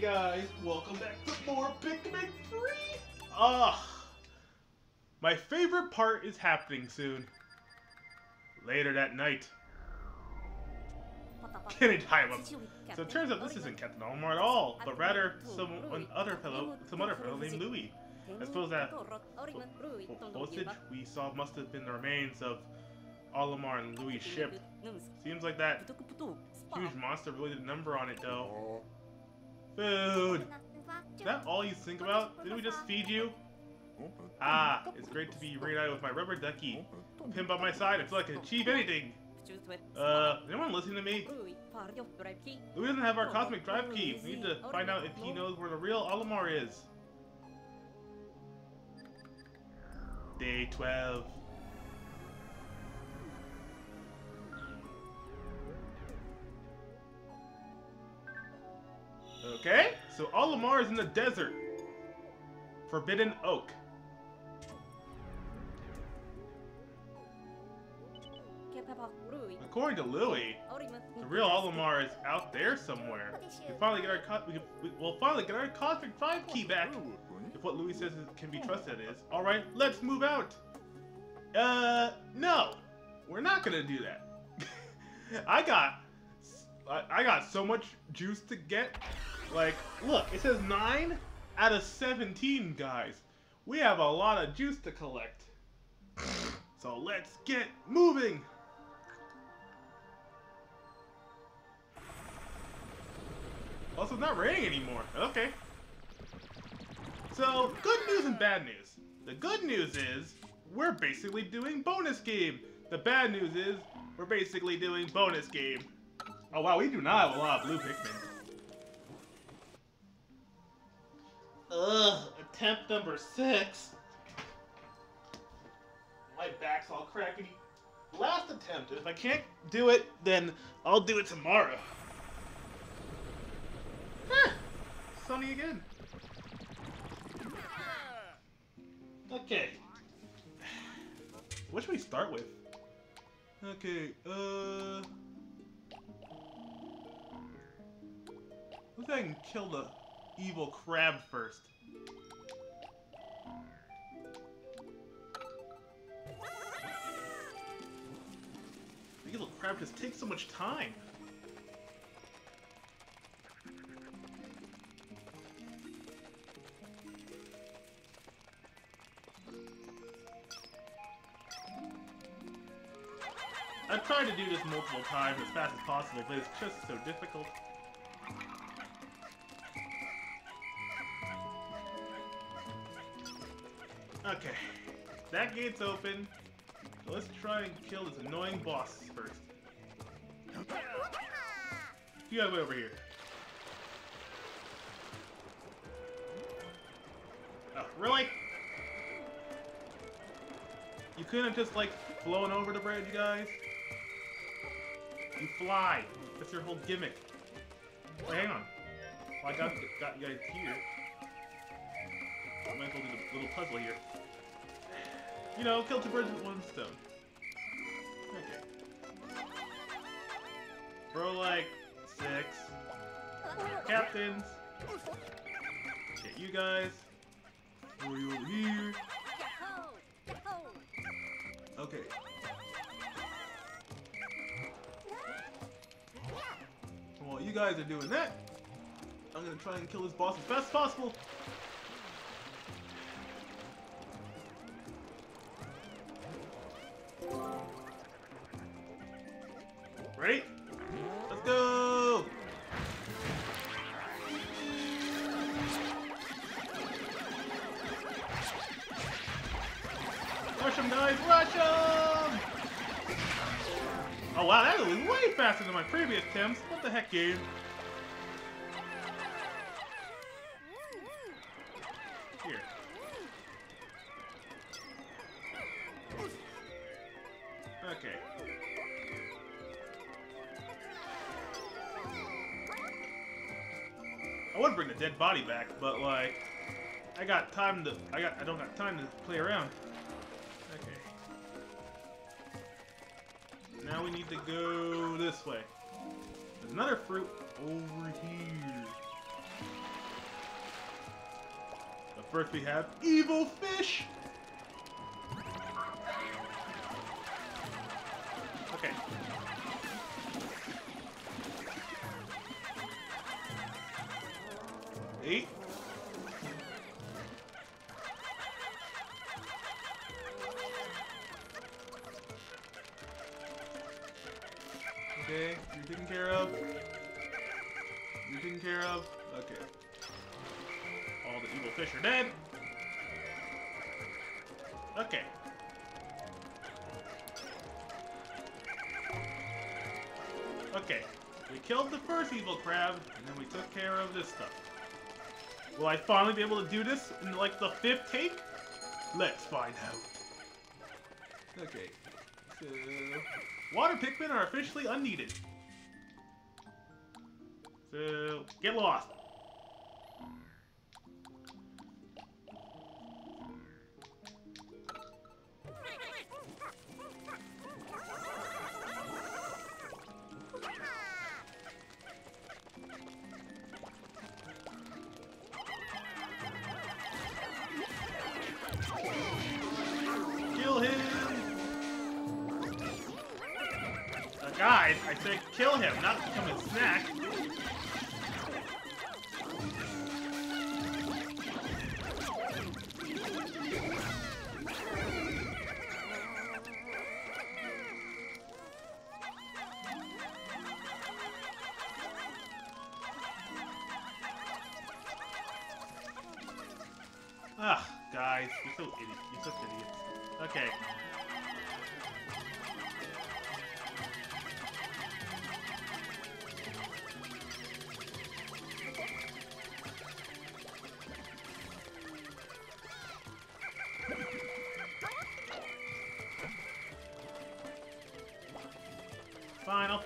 guys, welcome back to more Pikmin 3! Ah, my favorite part is happening soon. Later that night. Anytime. So it turns out this isn't Captain Olimar at all, but rather some other fellow, some other fellow named Louie. I suppose that postage we saw must have been the remains of Olimar and Louie' ship. Seems like that huge monster really did a number on it though. Food! Is that all you think about? Didn't we just feed you? Ah, it's great to be reunited with my rubber ducky. Pin by my side, I feel like I can achieve anything. Uh, is anyone listening to me? Louie doesn't have our cosmic drive key. We need to find out if he knows where the real Olimar is. Day 12. Okay, so Olimar is in the desert. Formidable Oak. According to Louie, the real Olimar is out there somewhere. We finally get our we, we, we'll finally get our cosmic drive key back. If what Louie says can be trusted is. All right, let's move out. Uh, no, we're not gonna do that. I got, I, I got so much juice to get. Like, look, it says nine out of 17, guys. We have a lot of juice to collect. So let's get moving. Oh, also, it's not raining anymore. Okay. So, good news and bad news. The good news is, we're basically doing bonus game. The bad news is, we're basically doing bonus game. Oh wow, we do not have a lot of blue Pikmin. Ugh, attempt number six. My back's all crackety. Last attempt. If I can't do it, then I'll do it tomorrow. Huh. Sunny again. Okay. What should we start with? Okay, uh... Let's see if I can kill the evil crab first. The evil crab just takes so much time. I've tried to do this multiple times as fast as possible, but it's just so difficult. Okay, that gate's open. Let's try and kill this annoying boss first. You gotta wait over here. Oh, really? You couldn't have just, like, flown over the bridge, you guys? You fly. That's your whole gimmick. Wait, hang on. Well, I got, got you guys here. I might as well do the little puzzle here. You know, kill two birds with one stone. Okay. Throw like six captains. You guys. You over here. Okay. While you guys are doing that, I'm gonna try and kill this boss as fast as possible. Ready? Let's go! Rush him, guys! Rush him! Oh wow, that was way faster than my previous attempts. What the heck, game? I got time to. I got. I don't got time to play around. Okay. Now we need to go this way. There's another fruit over here. But first we have evil fish. Fish are dead. Okay. Okay. We killed the first evil crab, and then we took care of this stuff. Will I finally be able to do this in like the fifth take? Let's find out. Okay. So... Water Pikmin are officially unneeded. So, get lost. Guys, I said kill him, not become a snack.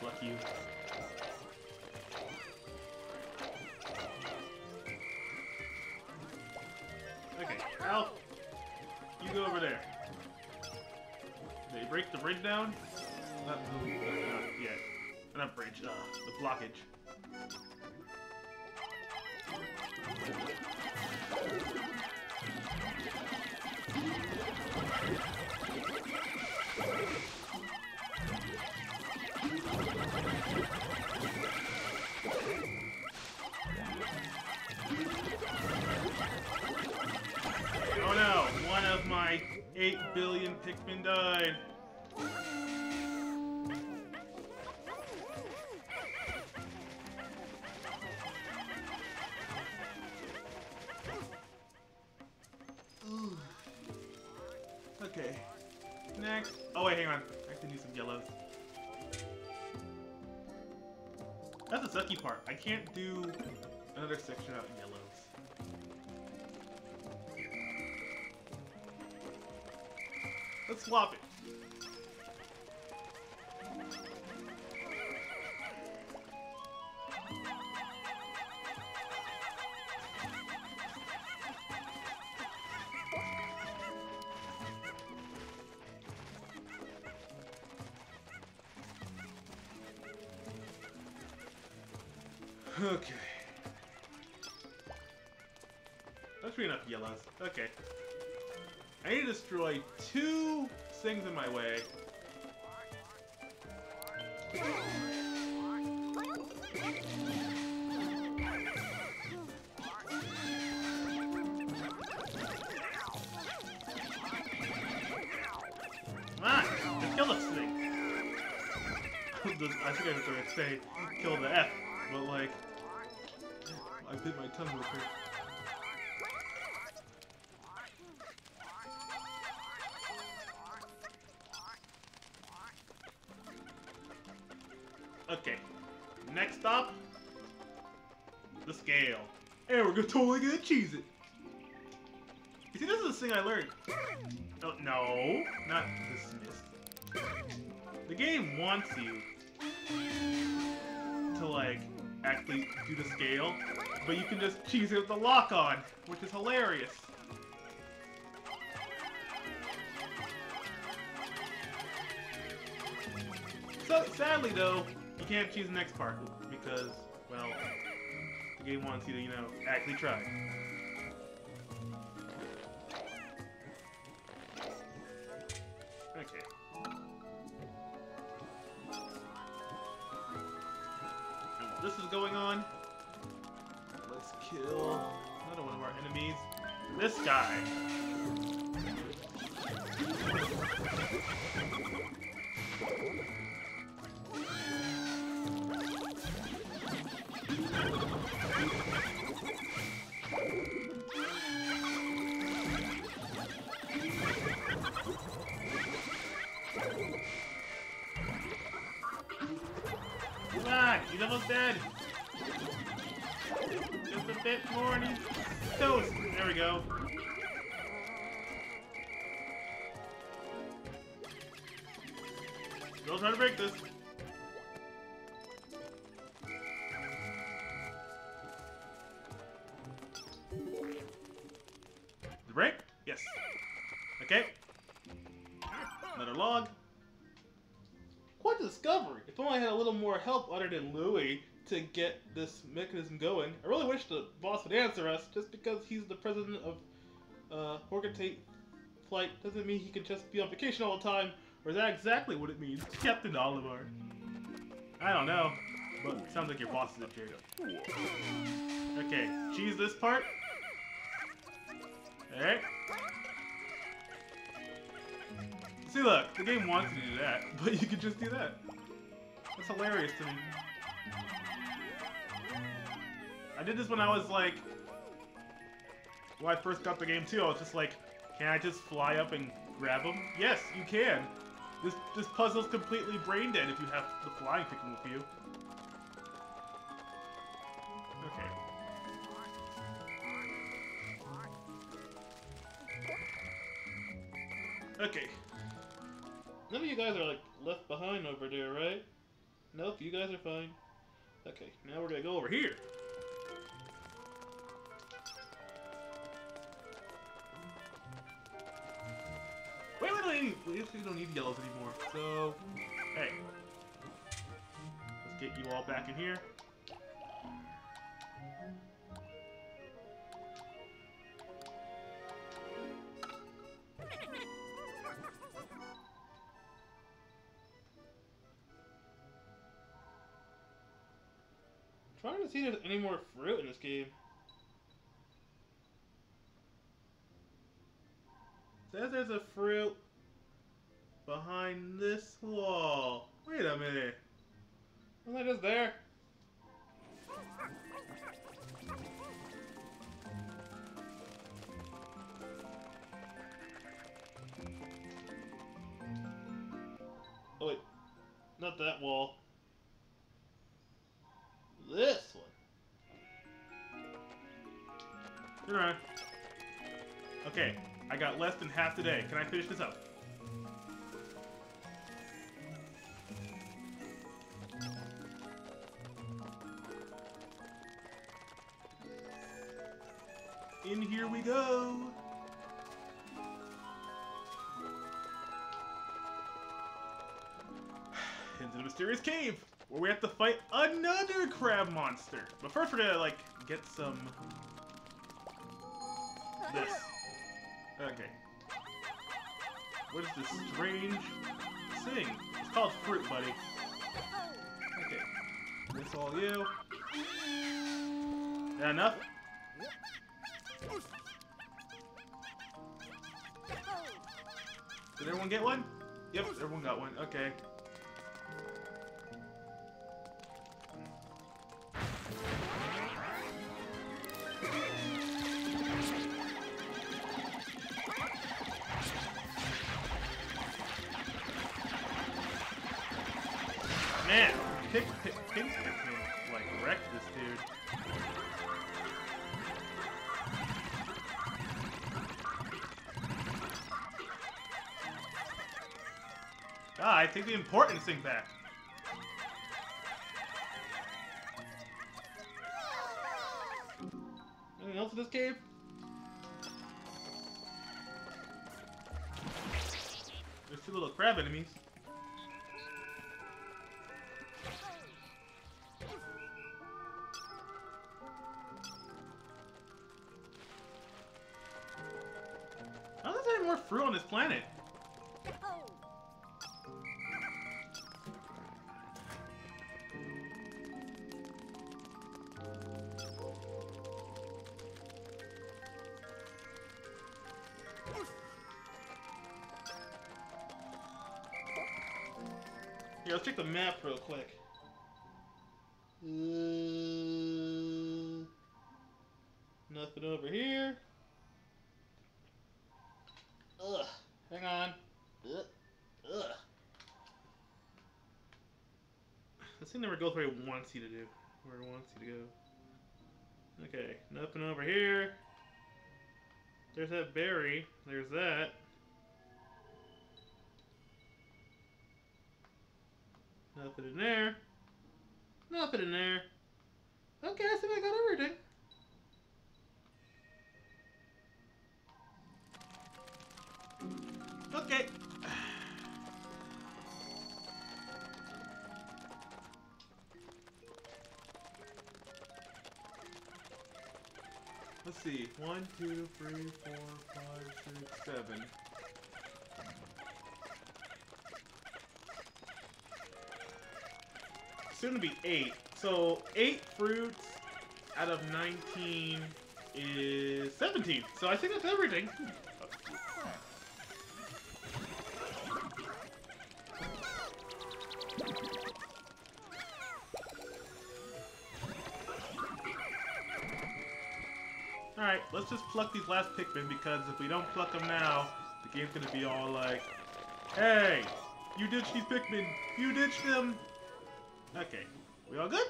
Fine, you. Okay, Alph, you go over there. They break the bridge down? Not, not yet. Not bridge, uh, the blockage. Died. Ooh. Okay. Next. Oh wait, hang on. I can use some yellows. That's the sucky part. I can't do another section out in yellows. Let's swap it. Okay. That's pretty enough yellows. Okay. I need to destroy two things in my way. Just kill this thing! I think I was gonna say kill the F, but like I bit my tongue real quick. Totally gonna cheese it. You see, this is the thing I learned. Oh, no, not dismissed. The game wants you to, like, actually do the scale, but you can just cheese it with the lock on, which is hilarious. So, sadly though, you can't cheese the next part, because, well, the game wants you to, you know, actually try. Okay. And while this is going on, let's kill another one of our enemies. This guy. Toast. There we go. Go try to break this. The break? Yes. Okay. Another log. Quite a discovery. If only I had a little more help other than Louie to get this mechanism going. I really wish the boss would answer us, just because he's the president of uh, Hocotate Freight doesn't mean he can just be on vacation all the time, or is that exactly what it means? Captain Olimar. I don't know, but sounds like your boss is a jerk. Okay, cheese this part. Alright. See, look, the game wants you to do that, but you can just do that. That's hilarious to me. I did this when I was like... When I first got the game too, I was just like, can I just fly up and grab them? Yes, you can! This, this puzzle's completely brain dead if you have the flying Pikmin with you. Okay. Okay. None of you guys are like left behind over there, right? Nope, you guys are fine. Okay, now we're gonna go over here. We actually don't need yellows anymore, so... Hey. Let's get you all back in here. trying to see if there's any more fruit in this game. Says there's a fruit behind this wall. Wait a minute. Wasn't that just there? Oh wait, not that wall. This one. Alright. Okay, I got less than half today. Can I finish this up? In here we go! Into the mysterious cave! where we have to fight another crab monster. But first we're gonna, like, get some... This. Okay. What is this strange thing? It's called fruit, buddy. Okay. This all you. That enough? Did everyone get one? Yep, everyone got one. Okay. I take the important thing back. Anything else in this cave? There's two little crab enemies. How is there more fruit on this planet. Here, let's check the map real quick. Uh, nothing over here. Ugh. Hang on. Ugh. Ugh. This thing never goes where it wants you to do. Where it wants you to go. Okay, nothing over here. There's that berry. There's that. Nothing in there. Nothing in there. Okay, I think I got everything. Okay. Let's see. One, two, three, four, five, six, seven. Soon to be eight. So eight fruits out of 19 is 17. So I think that's everything. Alright, let's just pluck these last Pikmin because if we don't pluck them now, the game's gonna be all like, Hey! You ditched these Pikmin! You ditched them! Okay, we all good?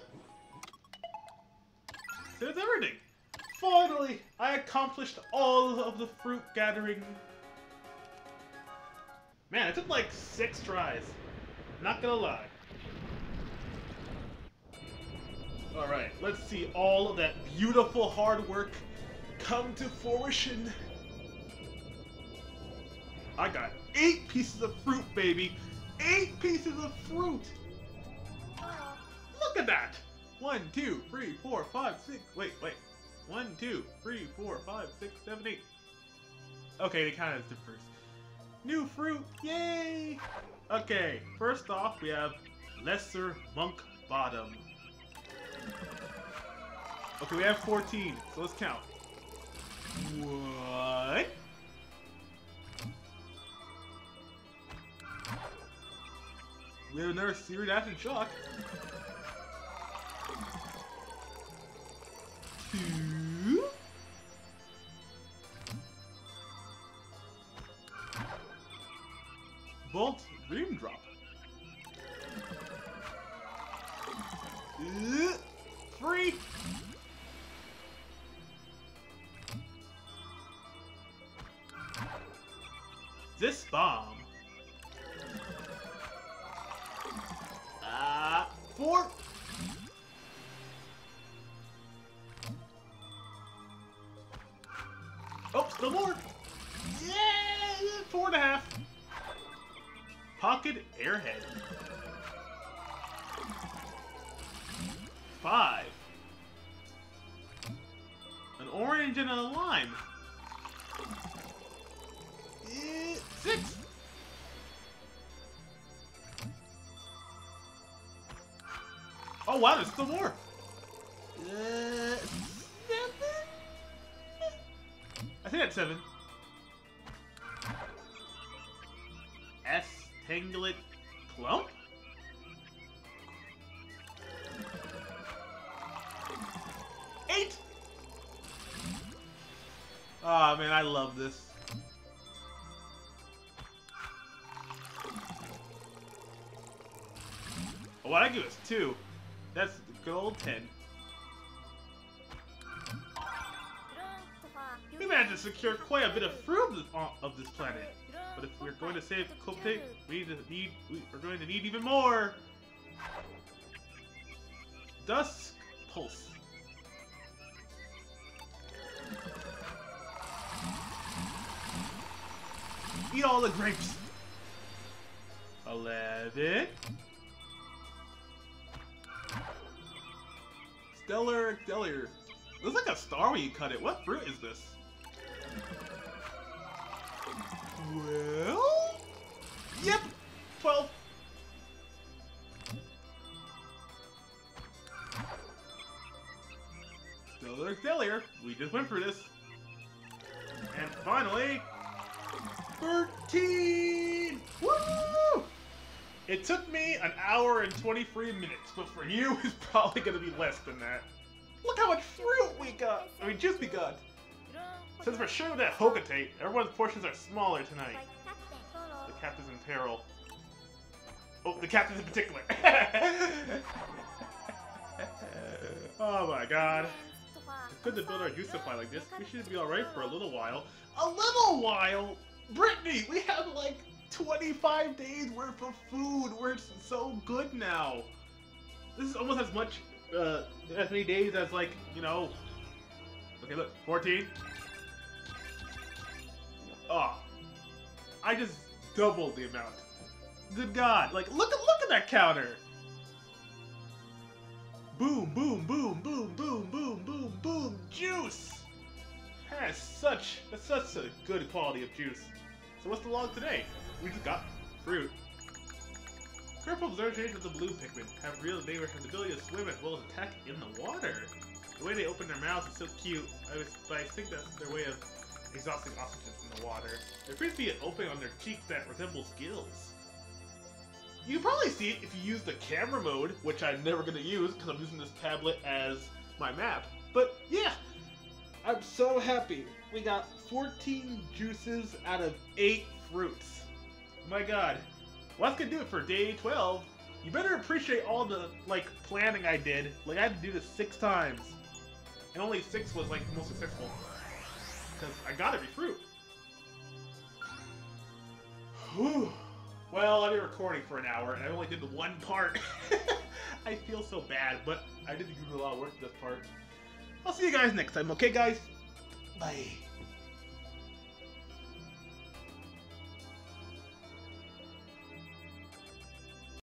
That's everything! Finally! I accomplished all of the fruit gathering. Man, it took like six tries. Not gonna lie. Alright, let's see all of that beautiful hard work come to fruition. I got eight pieces of fruit, baby. Eight pieces of fruit. At that. One, two, three, four, five, six. Wait, wait. One, two, three, four, five, six, seven, eight. Okay, they kind of differs. New fruit, yay! Okay, first off, we have Lesser Mock Bottom. Okay, we have 14, so let's count. What? We have another Seared Acid Shock. Bolt Dream Drop. Uh, Airhead. Five. An orange and a lime. Six! Oh wow, there's still more! I think that's seven. S. Tanglet Clump? Eight! Oh man, I love this. What I give is two. That's gold ten. Secure quite a bit of fruit of this, planet. But if we're going to save Koppai, we need we're going to need even more. Dusk Pulse. Eat all the grapes. Eleven. Stellar Stellar. Looks like a star when you cut it. What fruit is this? Well... Yep! 12. Stellar Stellar. We just went through this. And finally... 13! Woo! It took me an hour and 23 minutes, but for you, it's probably gonna be less than that. Look how much fruit we got! I mean, juice we got! Since we're sure that Hocotate, everyone's portions are smaller tonight. The captain's in peril. Oh, the captain in particular. oh my god. It's good to build our juice supply like this. We should be alright for a little while. A little while? Brittany, we have like 25 days worth of food. We're so good now. This is almost as much, uh, as many days as like, you know... Okay, look, 14. Oh. I just doubled the amount. Good God! Like, look at look at that counter. Boom, boom, boom, boom, boom, boom, boom, boom. Juice. Has such that's such a good quality of juice. So what's the log today? We just got fruit. Careful observation of the blue Pikmin have real they have the ability to swim as well as attack in the water. The way they open their mouths is so cute. I was, but I think that's their way of exhausting oxygen from the water. There appears to be an opening on their cheeks that resembles gills. You can probably see it if you use the camera mode, which I'm never going to use because I'm using this tablet as my map. But yeah, I'm so happy. We got 14 juices out of 8 fruits. My god. Well, that's going to do it for day 12. You better appreciate all the, like, planning I did. Like, I had to do this six times. And only six was, like, the most successful. Because I gotta fruit. Whew. Well, I've been recording for an hour, and I only did the one part. I feel so bad, but I did a lot of work for this part. I'll see you guys next time, okay, guys? Bye.